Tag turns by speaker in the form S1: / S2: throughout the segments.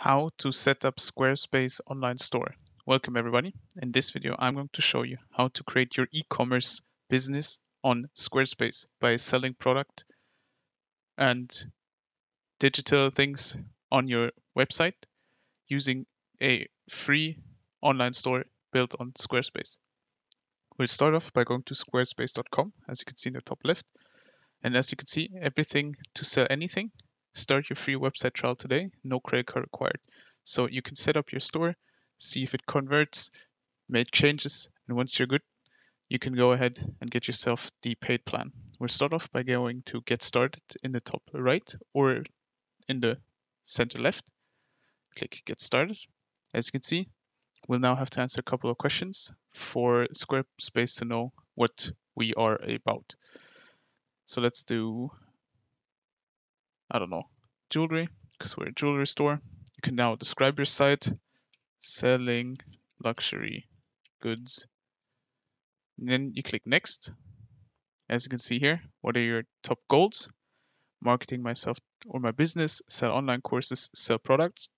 S1: How to set up Squarespace online store. Welcome everybody. In this video, I'm going to show you how to create your e-commerce business on Squarespace by selling product and digital things on your website using a free online store built on Squarespace. We'll start off by going to squarespace.com, as you can see in the top left. And as you can see, everything to sell anything Start your free website trial today, no credit card required. So you can set up your store, see if it converts, make changes, and once you're good, you can go ahead and get yourself the paid plan. We'll start off by going to get started in the top right or in the center left. Click get started. As you can see, we'll now have to answer a couple of questions for Squarespace to know what we are about. So let's do I don't know, jewelry, because we're a jewelry store. You can now describe your site, selling luxury goods. And then you click next. As you can see here, what are your top goals? Marketing myself or my business, sell online courses, sell products.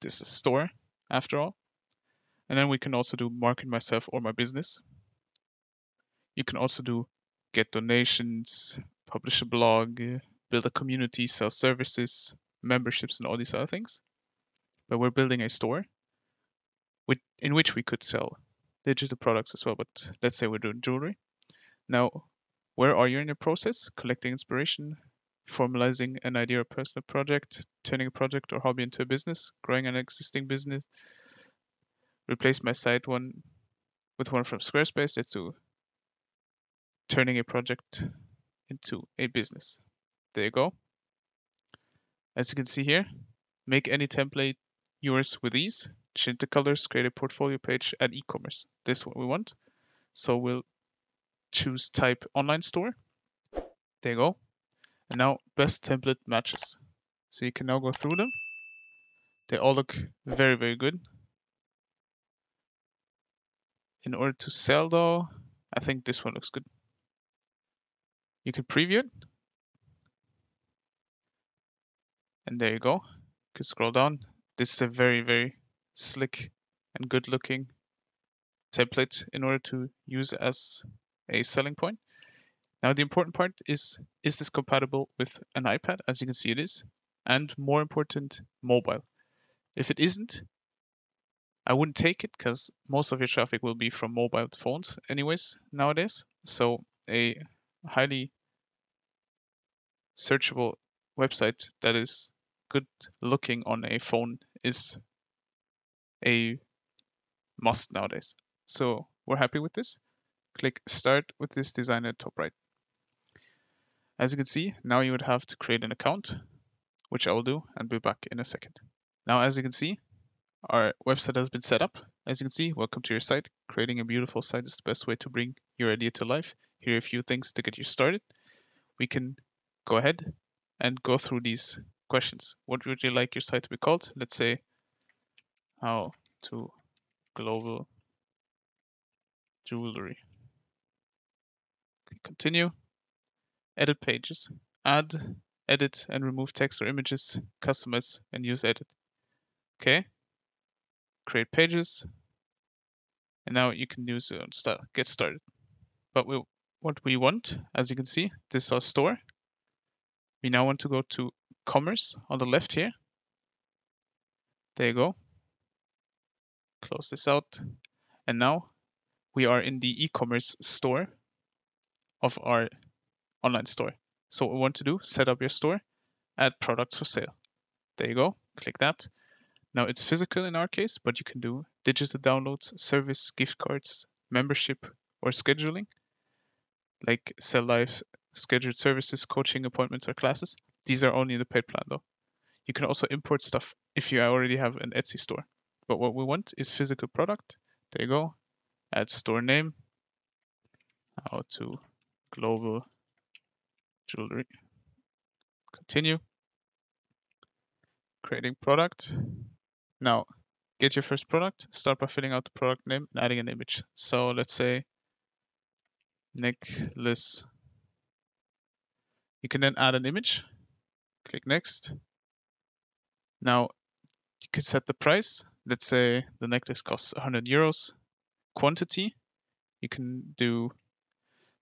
S1: This is a store after all. And then we can also do market myself or my business. You can also do get donations, publish a blog, build a community, sell services, memberships, and all these other things. But we're building a store in which we could sell digital products as well. But let's say we're doing jewelry. Now, where are you in your process? Collecting inspiration, formalizing an idea or personal project, turning a project or hobby into a business, growing an existing business, replace my site one with one from Squarespace. Let's do turning a project into a business. There you go. As you can see here, make any template yours with ease. Change the colors, create a portfolio page, add e-commerce. This is what we want. So we'll choose type online store. There you go. And now best template matches. So you can now go through them. They all look very, very good. In order to sell though, I think this one looks good. You can preview it And there you go. You can scroll down. This is a very, very slick and good looking template in order to use as a selling point. Now the important part is, is this compatible with an iPad? As you can see it is. And more important, mobile. If it isn't, I wouldn't take it because most of your traffic will be from mobile phones anyways nowadays. So a highly searchable website that is good looking on a phone is a must nowadays. So we're happy with this. Click start with this design at top right. As you can see, now you would have to create an account, which I will do and be back in a second. Now, as you can see, our website has been set up. As you can see, welcome to your site. Creating a beautiful site is the best way to bring your idea to life. Here are a few things to get you started. We can go ahead and go through these questions. What would you like your site to be called? Let's say how to global jewelry. Continue. Edit pages. Add, edit, and remove text or images. Customize and use edit. Okay. Create pages. And now you can use uh, on start, get started. But we, what we want, as you can see, this is our store. We now want to go to commerce on the left here. There you go. Close this out. And now we are in the e-commerce store of our online store. So what we want to do, set up your store, add products for sale. There you go, click that. Now it's physical in our case, but you can do digital downloads, service, gift cards, membership, or scheduling, like sell Life, scheduled services, coaching appointments, or classes. These are only in the paid plan though. You can also import stuff if you already have an Etsy store. But what we want is physical product. There you go. Add store name. How to global jewelry. Continue. Creating product. Now, get your first product. Start by filling out the product name and adding an image. So let's say necklace. You can then add an image click next. Now, you could set the price. Let's say the necklace costs 100 euros. Quantity, you can do,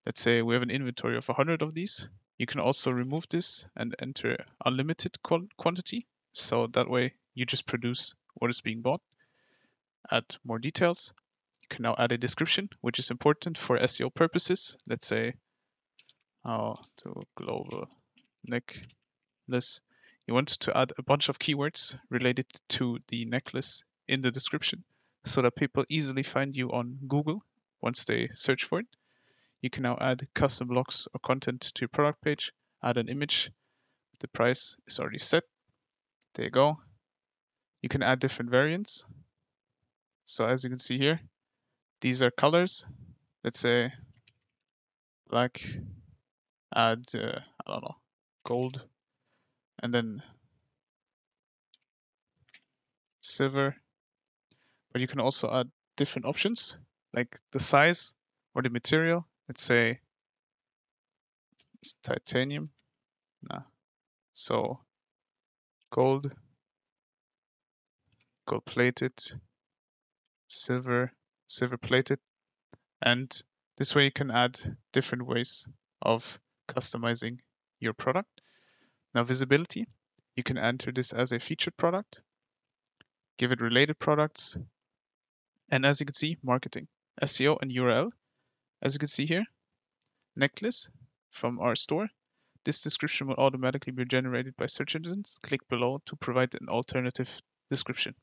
S1: let's say we have an inventory of 100 of these. You can also remove this and enter unlimited quantity. So that way you just produce what is being bought. Add more details. You can now add a description, which is important for SEO purposes. Let's say how to global necklace. You want to add a bunch of keywords related to the necklace in the description so that people easily find you on Google once they search for it. You can now add custom blocks or content to your product page, add an image. The price is already set. There you go. You can add different variants. So as you can see here, these are colors. Let's say black, add, uh, I don't know, gold, and then silver. But you can also add different options like the size or the material. Let's say it's titanium. Nah. So gold, gold plated, silver, silver plated, and this way you can add different ways of customizing your product. Now visibility, you can enter this as a featured product, give it related products, and as you can see, marketing, SEO and URL. As you can see here, necklace from our store. This description will automatically be generated by search engines. Click below to provide an alternative description.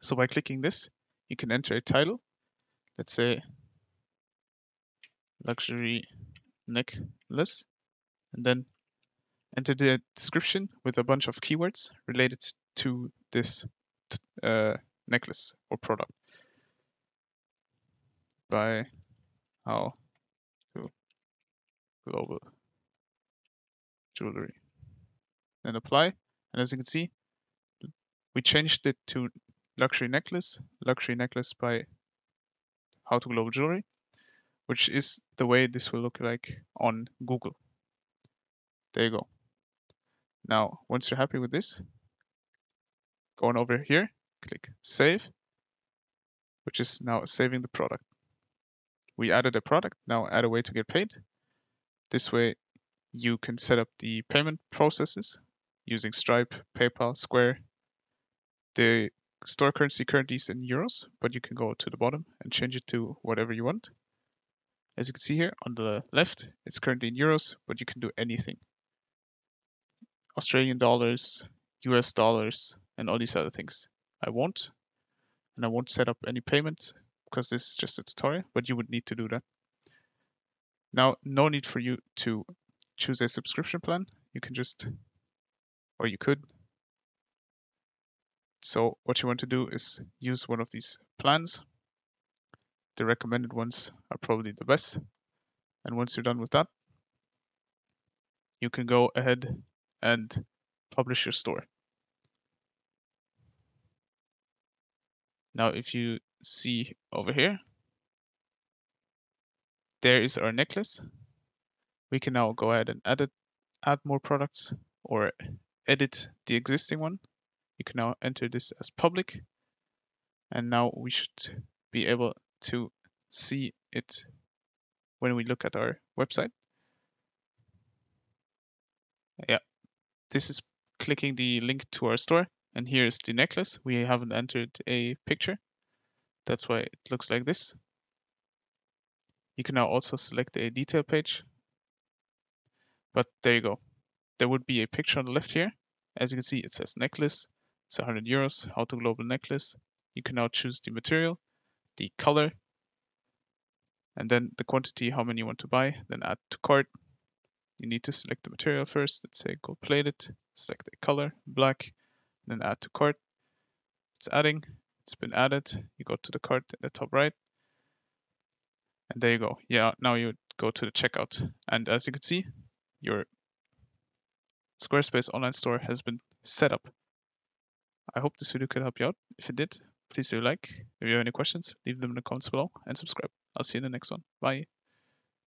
S1: So by clicking this, you can enter a title. Let's say luxury necklace, and then enter the description with a bunch of keywords related to this uh, necklace or product. By how to global jewelry. And apply. And as you can see, we changed it to luxury necklace, luxury necklace by how to global jewelry, which is the way this will look like on Google. There you go. Now, once you're happy with this, go on over here, click save, which is now saving the product. We added a product, now add a way to get paid. This way you can set up the payment processes using Stripe, PayPal, Square. The store currency currently is in euros, but you can go to the bottom and change it to whatever you want. As you can see here on the left, it's currently in euros, but you can do anything. Australian dollars, US dollars, and all these other things. I won't, and I won't set up any payments because this is just a tutorial, but you would need to do that. Now, no need for you to choose a subscription plan. You can just, or you could. So what you want to do is use one of these plans. The recommended ones are probably the best. And once you're done with that, you can go ahead and publish your store. Now, if you see over here, there is our necklace. We can now go ahead and edit, add more products or edit the existing one. You can now enter this as public. And now we should be able to see it when we look at our website. Yeah, this is clicking the link to our store and here's the necklace. We haven't entered a picture. That's why it looks like this. You can now also select a detail page. But there you go. There would be a picture on the left here. As you can see, it says necklace. It's 100 euros, how to global necklace. You can now choose the material, the color, and then the quantity, how many you want to buy, then add to cart. You need to select the material first. Let's say gold plated, select the color, black, then add to cart. It's adding, it's been added. You go to the cart at the top right. And there you go. Yeah, now you go to the checkout. And as you can see, your Squarespace online store has been set up. I hope this video could help you out. If it did, please do like. If you have any questions, leave them in the comments below and subscribe. I'll see you in the next one. Bye.